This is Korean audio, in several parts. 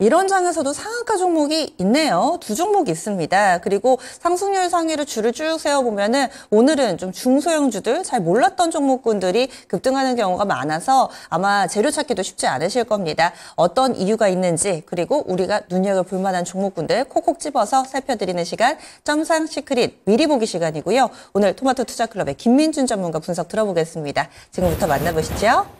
이런 장에서도 상한가 종목이 있네요. 두 종목 있습니다. 그리고 상승률 상위로 줄을 쭉 세어보면은 오늘은 좀 중소형주들 잘 몰랐던 종목군들이 급등하는 경우가 많아서 아마 재료 찾기도 쉽지 않으실 겁니다. 어떤 이유가 있는지 그리고 우리가 눈여겨볼 만한 종목군들 콕콕 집어서 살펴드리는 시간 점상 시크릿 미리 보기 시간이고요. 오늘 토마토 투자클럽의 김민준 전문가 분석 들어보겠습니다. 지금부터 만나보시죠.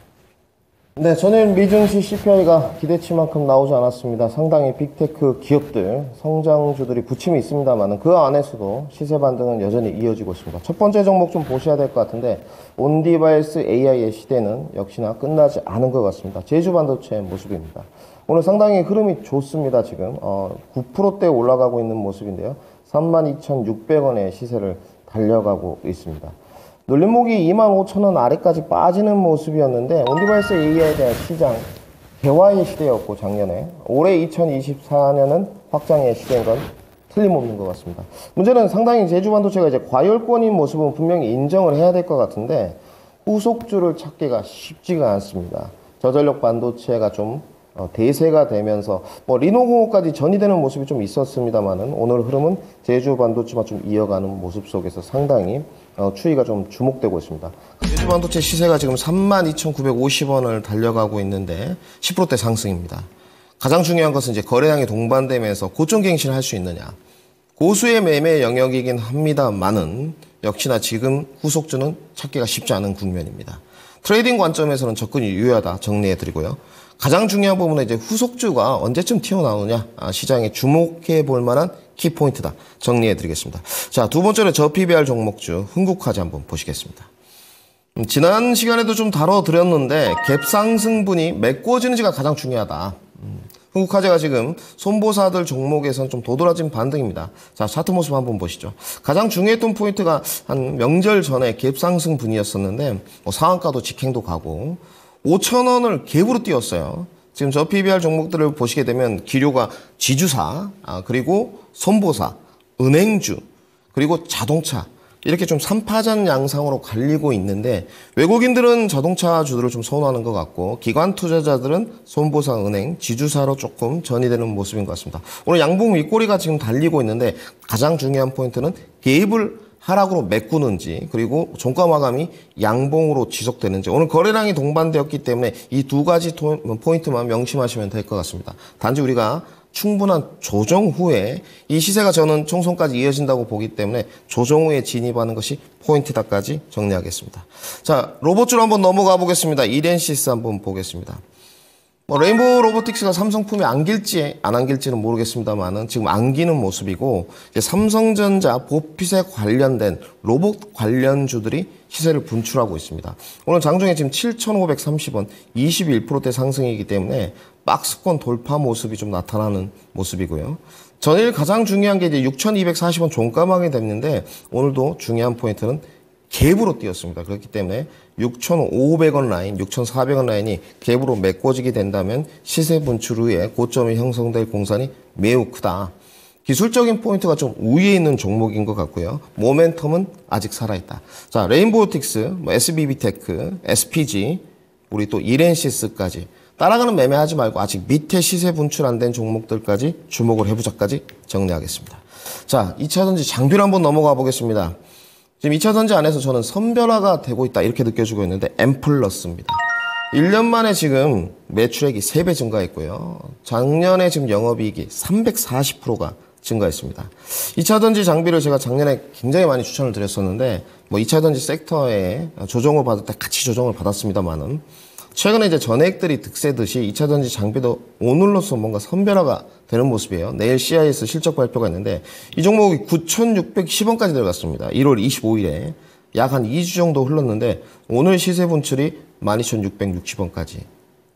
네, 저는 미증시 CPI가 기대치만큼 나오지 않았습니다. 상당히 빅테크 기업들, 성장주들이 부침이 있습니다만 그 안에서도 시세 반등은 여전히 이어지고 있습니다. 첫 번째 종목 좀 보셔야 될 것 같은데 on-device AI의 시대는 역시나 끝나지 않은 것 같습니다. 제주 반도체의 모습입니다. 오늘 상당히 흐름이 좋습니다. 지금 어, 9%대 올라가고 있는 모습인데요. 32,600원의 시세를 달려가고 있습니다. 눌림목이 25,000원 아래까지 빠지는 모습이었는데 on-device AI에 대한 시장 개화의 시대였고 작년에 올해 2024년은 확장의 시대인 건 틀림없는 것 같습니다. 문제는 상당히 제주 반도체가 이제 과열권인 모습은 분명히 인정을 해야 될 것 같은데 후속주를 찾기가 쉽지가 않습니다. 저전력 반도체가 좀 어, 대세가 되면서 뭐 리노공업까지 전이되는 모습이 좀 있었습니다만은 오늘 흐름은 제주 반도체만 좀 이어가는 모습 속에서 상당히 어, 추이가 좀 주목되고 있습니다. 제주 반도체 시세가 지금 32,950원을 달려가고 있는데 10%대 상승입니다. 가장 중요한 것은 이제 거래량이 동반되면서 고점 갱신을 할 수 있느냐. 고수의 매매 영역이긴 합니다만은 역시나 지금 후속주는 찾기가 쉽지 않은 국면입니다. trading 관점에서는 접근이 유효하다 정리해 드리고요. 가장 중요한 부분은 이제 후속주가 언제쯤 튀어나오느냐 아, 시장에 주목해 볼 만한 키포인트다 정리해 드리겠습니다. 자, 두 번째로 저 PBR 종목주 흥국화재 한번 보시겠습니다. 음, 지난 시간에도 좀 다뤄드렸는데 갭 상승분이 메꿔지는지가 가장 중요하다. 음, 흥국화재가 지금 손보사들 종목에선 좀 도드라진 반등입니다. 자, 차트 모습 한번 보시죠. 가장 중요했던 포인트가 한 명절 전에 갭 상승 분이었었는데 뭐 상한가도 직행도 가고 5천 원을 갭으로 띄웠어요. 지금 저 PBR 종목들을 보시게 되면 기료가 지주사, 아, 그리고 손보사, 은행주, 그리고 자동차 이렇게 좀 삼파전 양상으로 갈리고 있는데 외국인들은 자동차 주들을 좀 선호하는 것 같고 기관 투자자들은 손보사 은행 지주사로 조금 전이되는 모습인 것 같습니다. 오늘 양봉 윗꼬리가 지금 달리고 있는데 가장 중요한 포인트는 개입을 하락으로 메꾸는지 그리고 종가 마감이 양봉으로 지속되는지 오늘 거래량이 동반되었기 때문에 이 두 가지 포인트만 명심하시면 될 것 같습니다. 단지 우리가 충분한 조정 후에 이 시세가 저는 총선까지 이어진다고 보기 때문에 조정 후에 진입하는 것이 포인트다까지 정리하겠습니다. 자, 로봇줄 한번 넘어가 보겠습니다. 이렌시스 한번 보겠습니다. 뭐 레인보우 로보틱스가 삼성품이 안길지 안 안길지는 모르겠습니다만은 지금 안기는 모습이고 삼성전자 보핏에 관련된 로봇 관련주들이 시세를 분출하고 있습니다. 오늘 장중에 지금 7,530원 21%대 상승이기 때문에 박스권 돌파 모습이 좀 나타나는 모습이고요. 전일 가장 중요한 게 이제 6,240원 종가 마감이 됐는데 오늘도 중요한 포인트는 갭으로 뛰었습니다. 그렇기 때문에 6,500원 라인, 6,400원 라인이 갭으로 메꿔지게 된다면 시세 분출 후에 고점이 형성될 공산이 매우 크다. 기술적인 포인트가 좀 우위에 있는 종목인 것 같고요. 모멘텀은 아직 살아있다. 자, 레인보우로보틱스, 뭐 SBB테크, SPG, 우리 또 이랜시스까지 따라가는 매매하지 말고 아직 밑에 시세 분출 안 된 종목들까지 주목을 해보자까지 정리하겠습니다. 자, 2차전지 장비를 한번 넘어가 보겠습니다. 지금 2차 전지 안에서 저는 선별화가 되고 있다 이렇게 느껴지고 있는데 M 플러스입니다. 1년 만에 지금 매출액이 3배 증가했고요. 작년에 지금 영업이익이 340%가 증가했습니다. 2차 전지 장비를 제가 작년에 굉장히 많이 추천을 드렸었는데 뭐 2차 전지 섹터에 조정을 받을 때 같이 조정을 받았습니다만은 최근에 이제 전액들이 득세듯이 2차 전지 장비도 오늘로서 뭔가 선별화가 되는 모습이에요. 내일 CIS 실적 발표가 있는데 이 종목이 9,610원까지 들어갔습니다. 1월 25일에 약 한 2주 정도 흘렀는데 오늘 시세 분출이 12,660원까지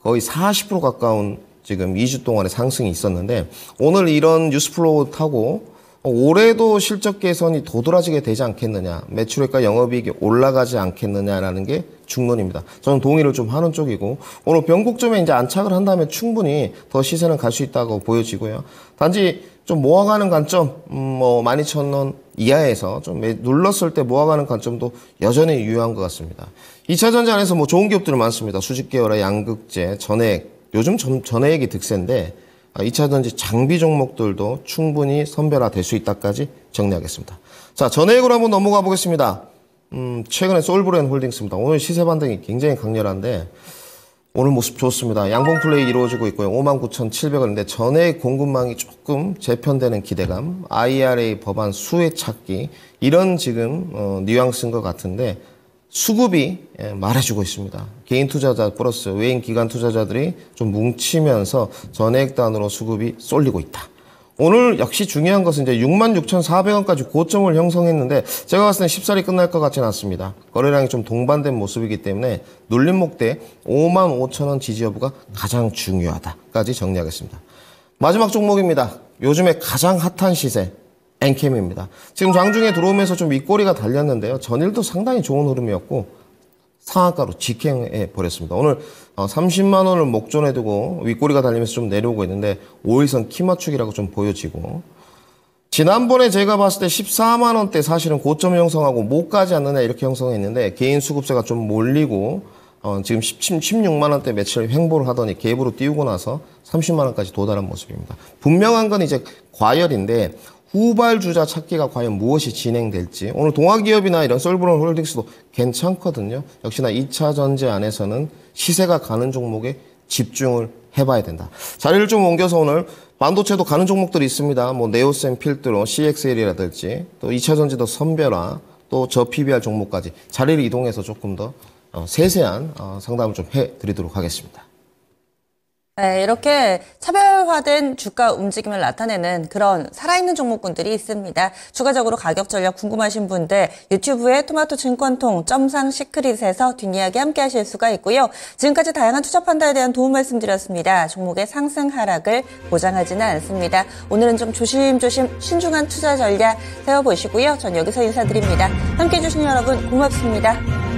거의 40% 가까운 지금 2주 동안의 상승이 있었는데 오늘 이런 news flow 타고 올해도 실적 개선이 도드라지게 되지 않겠느냐, 매출액과 영업이익이 올라가지 않겠느냐라는 게 중론입니다. 저는 동의를 좀 하는 쪽이고 오늘 변곡점에 이제 안착을 한다면 충분히 더 시세는 갈 수 있다고 보여지고요. 단지 좀 모아가는 관점, 음, 뭐 12,000원 이하에서 좀 눌렀을 때 모아가는 관점도 여전히 유효한 것 같습니다. 2차 전지 안에서 뭐 좋은 기업들이 많습니다. 수직 계열화 양극재, 전해액, 요즘 전, 전해액이 득세인데 2차 전지 장비 종목들도 충분히 선별화될 수 있다까지 정리하겠습니다. 자, 전해액으로 한번 넘어가 보겠습니다. 음, 최근에 솔브레인홀딩스입니다. 오늘 시세 반등이 굉장히 강렬한데 오늘 모습 좋습니다. 양봉 플레이 이루어지고 있고요. 59,700원인데 전해액 공급망이 조금 재편되는 기대감, IRA 법안 수혜 찾기 이런 지금 어, 뉘앙스인 것 같은데 수급이 예, 말해주고 있습니다. 개인 투자자 플러스 외인 기관 투자자들이 좀 뭉치면서 전해액 단으로 수급이 쏠리고 있다. 오늘 역시 중요한 것은 이제 66,400원까지 고점을 형성했는데 제가 봤을 때 쉽사리 끝날 것 같지는 않습니다. 거래량이 좀 동반된 모습이기 때문에 눌림목대 55,000원 지지 여부가 가장 중요하다까지 정리하겠습니다. 마지막 종목입니다. 요즘에 가장 핫한 시세 엔캠입니다. 지금 장중에 들어오면서 좀 윗꼬리가 달렸는데요. 전일도 상당히 좋은 흐름이었고 상한가로 직행해 버렸습니다. 오늘 30만 원을 목전에 두고 윗꼬리가 달리면서 좀 내려오고 있는데 5일선 키 맞추기라고 좀 보여지고 지난번에 제가 봤을 때 14만 원대 사실은 고점 형성하고 못 가지 않느냐 이렇게 형성했는데 개인 수급세가 좀 몰리고 어, 지금 10, 16만 원대 며칠 횡보를 하더니 갭으로 띄우고 나서 30만 원까지 도달한 모습입니다. 분명한 건 이제 과열인데 후발주자 찾기가 과연 무엇이 진행될지 오늘 동아기업이나 이런 솔브론 홀딩스도 괜찮거든요. 역시나 2차 전지 안에서는 시세가 가는 종목에 집중을 해봐야 된다. 자리를 좀 옮겨서 오늘 반도체도 가는 종목들이 있습니다. 뭐 네오셈 필드로 CXL이라든지 또 2차 전지도 선별화 또 저 PBR 종목까지 자리를 이동해서 조금 더 어, 세세한 어, 상담을 좀 해드리도록 하겠습니다. 네, 이렇게 차별화된 주가 움직임을 나타내는 그런 살아있는 종목군들이 있습니다. 추가적으로 가격 전략 궁금하신 분들 유튜브에 토마토 증권통 점상 시크릿에서 뒷이야기 함께 하실 수가 있고요. 지금까지 다양한 투자 판단에 대한 도움 말씀드렸습니다. 종목의 상승 하락을 보장하지는 않습니다. 오늘은 좀 조심조심 신중한 투자 전략 세워보시고요. 전 여기서 인사드립니다. 함께 해주신 여러분 고맙습니다.